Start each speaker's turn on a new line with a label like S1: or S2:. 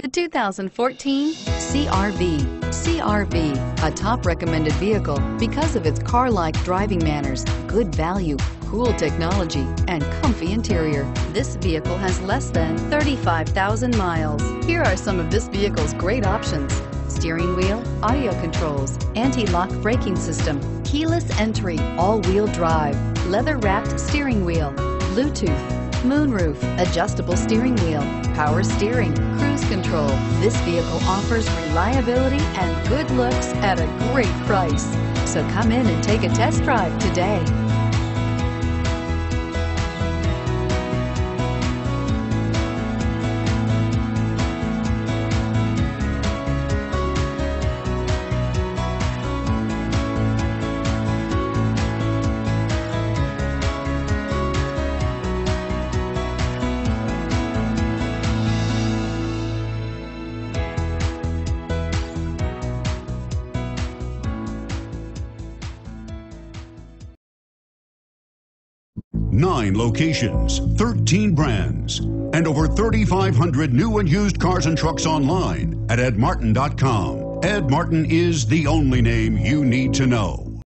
S1: The 2014 CRV. CRV, a top recommended vehicle because of its car-like driving manners, good value, cool technology, and comfy interior. This vehicle has less than 35,000 miles. Here are some of this vehicle's great options. Steering wheel, audio controls, anti-lock braking system, keyless entry, all-wheel drive, leather-wrapped steering wheel, Bluetooth, moonroof, adjustable steering wheel, power steering, cruise control. This vehicle offers reliability and good looks at a great price. So come in and take a test drive today.
S2: Nine locations, 13 brands, and over 3,500 new and used cars and trucks online at edmartin.com. Ed Martin is the only name you need to know.